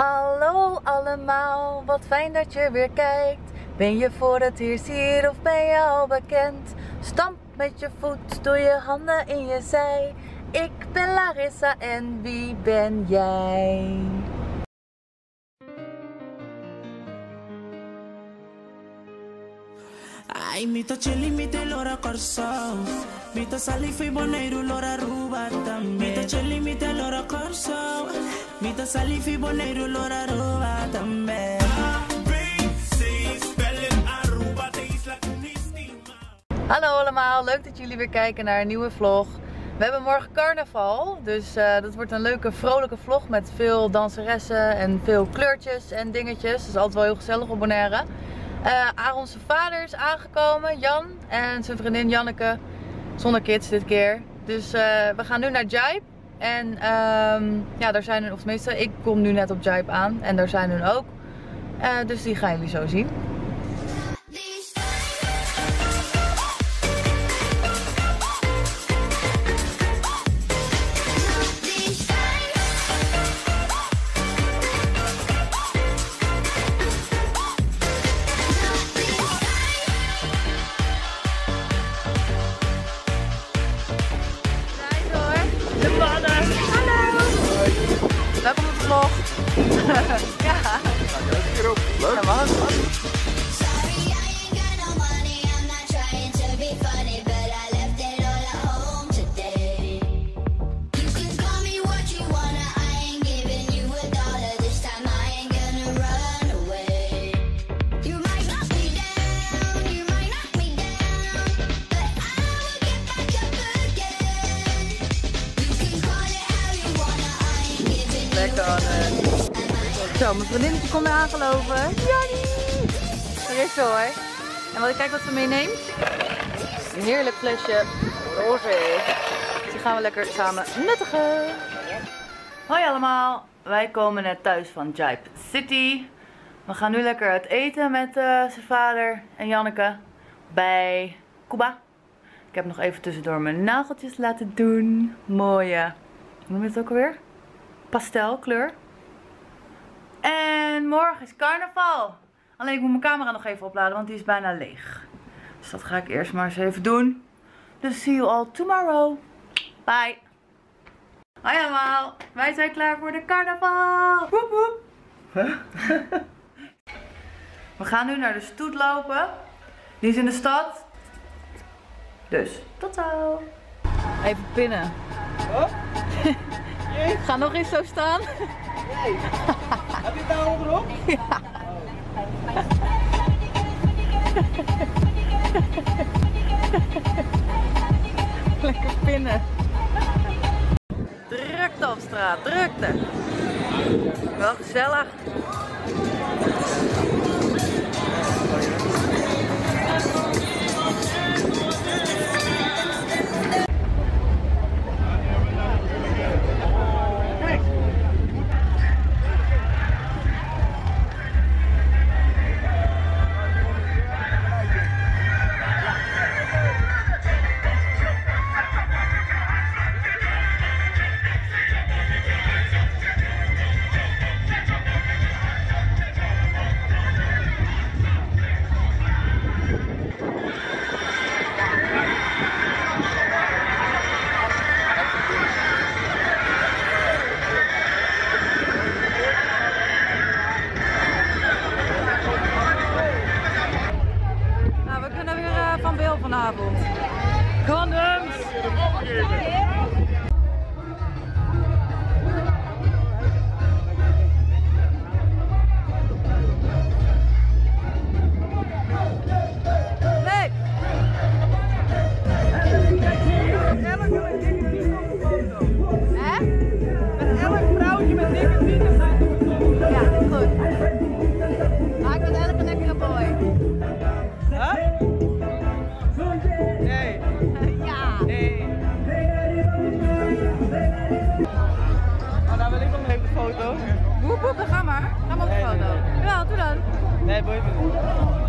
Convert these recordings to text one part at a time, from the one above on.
Hallo allemaal, wat fijn dat je weer kijkt. Ben je voor het eerst hier of ben je al bekend? Stamp met je voet, doe je handen in je zij. Ik ben Larissa en wie ben jij? Ai, mito chili, mito lora corso. Fui boneiro, lora ruba também. Hallo allemaal, leuk dat jullie weer kijken naar een nieuwe vlog. We hebben morgen carnaval, dus eh, dat wordt een leuke vrolijke vlog met veel danseressen en veel kleurtjes en dingetjes. Dat is altijd wel heel gezellig op Bonaire. Uh, Aaron's vader is aangekomen, Jan, en zijn vriendin Janneke, zonder kids dit keer. Dus uh, we gaan nu naar Jipe. En um, ja, daar zijn hun, of tenminste, ik kom nu net op Jipe aan en daar zijn hun ook. Uh, dus die gaan jullie zo zien. Ja. Leuk. Ja, man. Zo, mijn vriendinnetje komt aangelopen. Jannie! Hier is ze hoor. En wat kijk wat ze meeneemt. Een heerlijk flesje roze. Die gaan we lekker samen nuttigen. Hoi allemaal. Wij komen net thuis van Jipe City. We gaan nu lekker uit eten met eh, zijn vader en Janneke. Bij Cuba. Ik heb nog even tussendoor mijn nageltjes laten doen. Mooie, hoe noem je het ook alweer? pastelkleur. En morgen is carnaval. Alleen ik moet mijn camera nog even opladen, want die is bijna leeg. Dus dat ga ik eerst maar eens even doen. Dus see you all tomorrow. Bye. Hoi allemaal. Wij zijn klaar voor de carnaval. Woep woep. We gaan nu naar de stoet lopen. Die is in de stad. Dus, tot zo. Even pinnen. Ga nog eens zo staan. Heb je? Lekker pinnen. Drukte op straat, drukte. Wel gezellig. Beel vanavond. Condoms! Ga maar op de foto. nee. Ja, doe dan. Nee, boy. Elk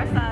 omschrijving. Daar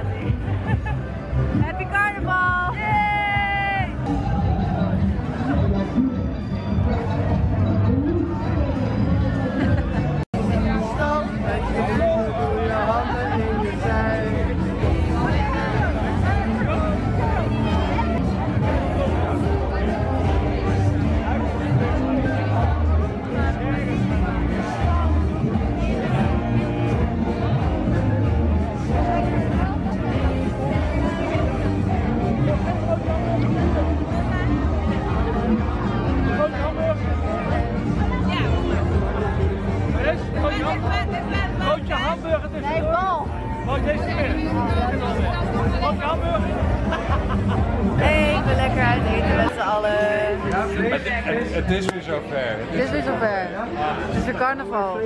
Het, het, het is weer zover. Het Dit is weer zover. Het is weer carnaval.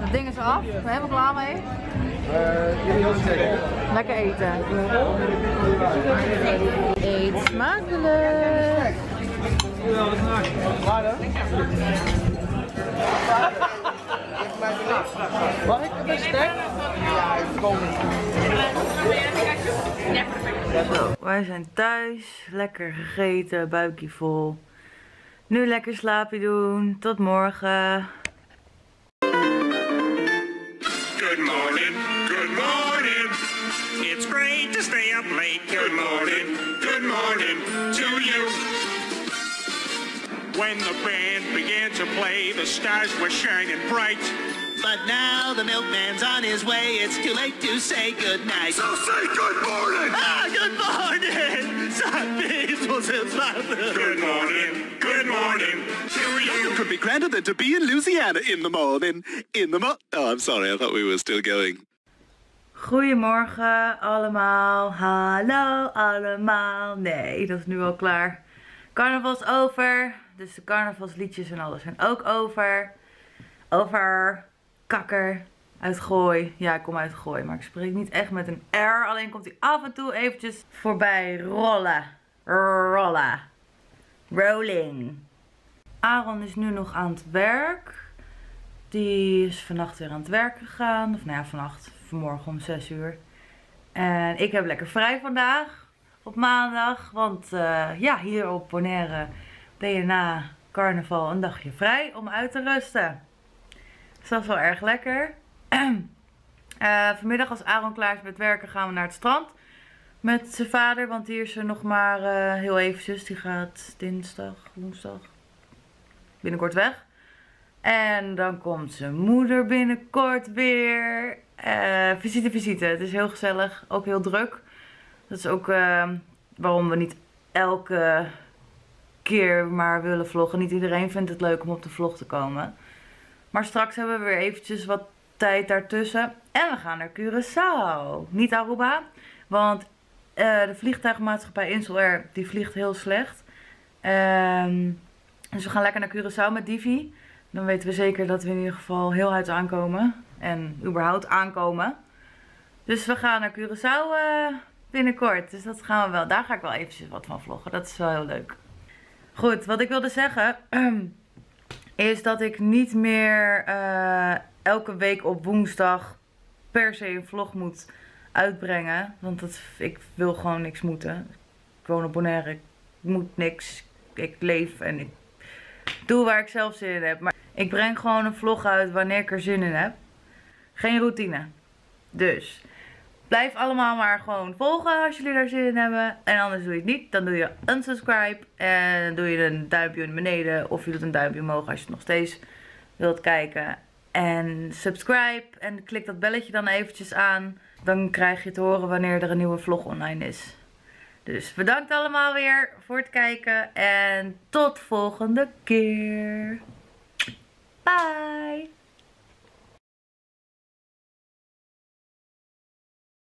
Dat ding is af. Ben je helemaal klaar mee? Lekker eten. Eet smakelijk. Mag ik een bestek? Wij zijn thuis, lekker gegeten, buikje vol. Nu lekker slaapje doen. Tot morgen. Good morning, good morning. It's great to stay up late. Good morning, good morning to you. When the band began to play, the stars were shining bright. But now the milkman's on his way. It's too late to say goodnight. So say good morning. Ah, good morning! Son Bezos is Good morning, good morning to you. could be grander than to be in Louisiana in the morning. In the mo- Oh, I'm sorry. I thought we were still going. Goedemorgen allemaal. Hallo allemaal. Nee, dat is nu al klaar. Carnaval is over. Dus de carnavalsliedjes en alles zijn ook over. Over. Kakker. Uit Gooi. Ja, ik kom uit Gooi. Maar ik spreek niet echt met een R. Alleen komt hij af en toe eventjes voorbij rollen. Rollen. Rolling. Aaron is nu nog aan het werk. Die is vannacht weer aan het werk gegaan. Of nou ja, vannacht. Vanmorgen om 6 uur. En ik heb lekker vrij vandaag. Op maandag. Want eh, ja, hier op Bonaire ben je na carnaval een dagje vrij om uit te rusten. Dus dat is wel erg lekker. Eh, vanmiddag als Aaron klaar is met werken gaan we naar het strand. Met zijn vader, want die is er nog maar eh, heel eventjes. Die gaat dinsdag, woensdag, binnenkort weg. En dan komt zijn moeder binnenkort weer. Eh, visite, visite. Het is heel gezellig. Ook heel druk. Dat is ook eh, waarom we niet elke keer maar willen vloggen. Niet iedereen vindt het leuk om op de vlog te komen. Maar straks hebben we weer eventjes wat tijd daartussen. En we gaan naar Curaçao. Niet Aruba. Want eh, de vliegtuigmaatschappij Insel Air, die vliegt heel slecht. Ehm, dus we gaan lekker naar Curaçao met Divi. Dan weten we zeker dat we in ieder geval heel uit aankomen. En überhaupt aankomen. Dus we gaan naar Curaçao eh, binnenkort. Dus dat gaan we wel. Daar ga ik wel eventjes wat van vloggen. Dat is wel heel leuk. Goed, wat ik wilde zeggen. Is dat ik niet meer eh, elke week op woensdag per se een vlog moet uitbrengen. Want dat, ik wil gewoon niks moeten. Ik woon op Bonaire. Ik moet niks. Ik leef en ik doe waar ik zelf zin in heb. Maar ik breng gewoon een vlog uit wanneer ik er zin in heb. Geen routine. Dus blijf allemaal maar gewoon volgen als jullie daar zin in hebben. En anders doe je het niet. Dan doe je unsubscribe. En doe je een duimpje naar beneden. Of je doet een duimpje omhoog als je het nog steeds wilt kijken. En subscribe. En klik dat belletje dan eventjes aan. Dan krijg je te horen wanneer er een nieuwe vlog online is. Dus bedankt allemaal weer voor het kijken. En tot volgende keer. Bye.